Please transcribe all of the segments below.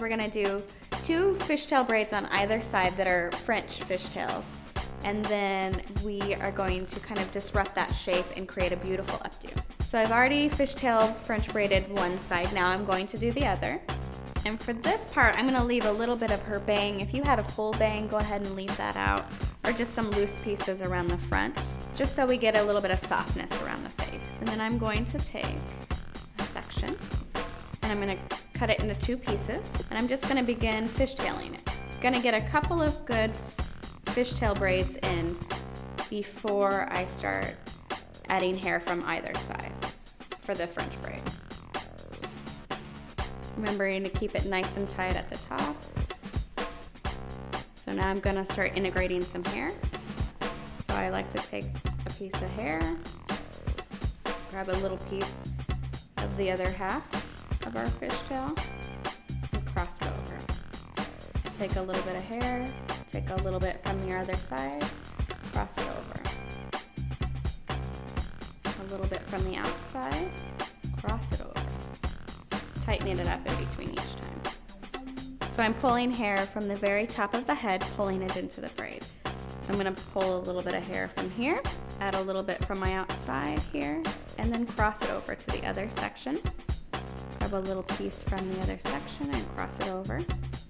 We're gonna do two fishtail braids on either side that are French fishtails. And then we are going to kind of disrupt that shape and create a beautiful updo. So I've already fishtail French braided one side. Now I'm going to do the other. And for this part, I'm gonna leave a little bit of her bang. If you had a full bang, go ahead and leave that out. Or just some loose pieces around the front, just so we get a little bit of softness around the face. And then I'm going to take a section and I'm gonna cut it into two pieces. And I'm just gonna begin fishtailing it. Gonna get a couple of good fishtail braids in before I start adding hair from either side for the French braid. Remembering to keep it nice and tight at the top. So now I'm gonna start integrating some hair. So I like to take a piece of hair, grab a little piece of the other half of our fishtail, and cross it over. So take a little bit of hair, take a little bit from your other side, cross it over. A little bit from the outside, cross it over tightening it up in between each time. So I'm pulling hair from the very top of the head, pulling it into the braid. So I'm gonna pull a little bit of hair from here, add a little bit from my outside here, and then cross it over to the other section. A little piece from the other section and cross it over.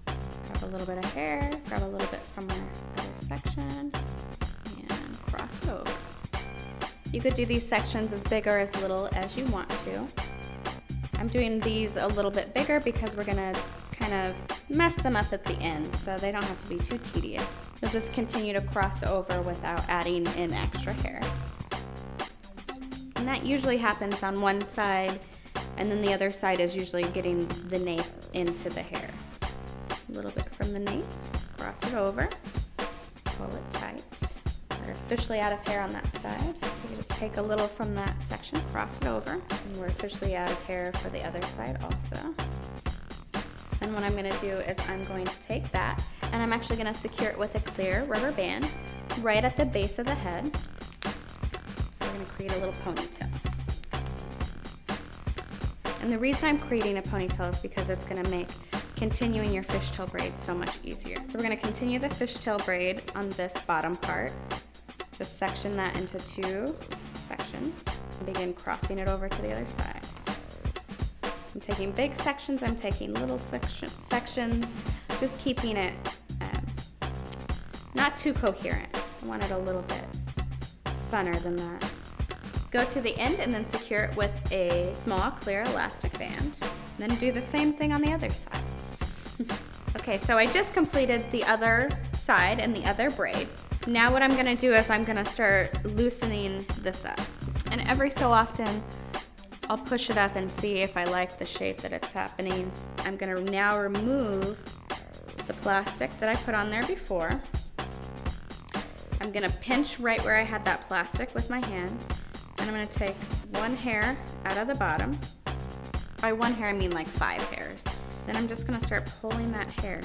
Grab a little bit of hair, grab a little bit from our other section, and cross over. You could do these sections as big or as little as you want to. I'm doing these a little bit bigger because we're gonna kind of mess them up at the end so they don't have to be too tedious. You'll just continue to cross over without adding in extra hair. And that usually happens on one side and then the other side is usually getting the nape into the hair. A little bit from the nape, cross it over, pull it tight. We're officially out of hair on that side. You just take a little from that section, cross it over, and we're officially out of hair for the other side also. And what I'm gonna do is I'm going to take that and I'm actually gonna secure it with a clear rubber band right at the base of the head. We're gonna create a little ponytail. And the reason I'm creating a ponytail is because it's gonna make continuing your fishtail braid so much easier. So we're gonna continue the fishtail braid on this bottom part just section that into two sections and begin crossing it over to the other side. I'm taking big sections, I'm taking little section, sections, just keeping it um, not too coherent. I want it a little bit funner than that. Go to the end and then secure it with a small clear elastic band. And then do the same thing on the other side. okay, so I just completed the other side and the other braid. Now what I'm gonna do is I'm gonna start loosening this up. And every so often, I'll push it up and see if I like the shape that it's happening. I'm gonna now remove the plastic that I put on there before. I'm gonna pinch right where I had that plastic with my hand. And I'm gonna take one hair out of the bottom. By one hair, I mean like five hairs. Then I'm just gonna start pulling that hair,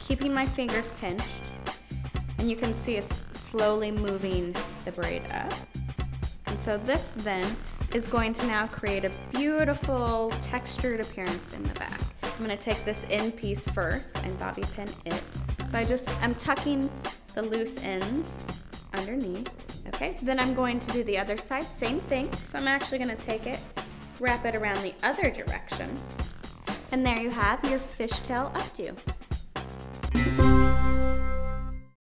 keeping my fingers pinched and you can see it's slowly moving the braid up. And so this then is going to now create a beautiful textured appearance in the back. I'm gonna take this end piece first and bobby pin it. So I just, I'm tucking the loose ends underneath, okay? Then I'm going to do the other side, same thing. So I'm actually gonna take it, wrap it around the other direction, and there you have your fishtail updo.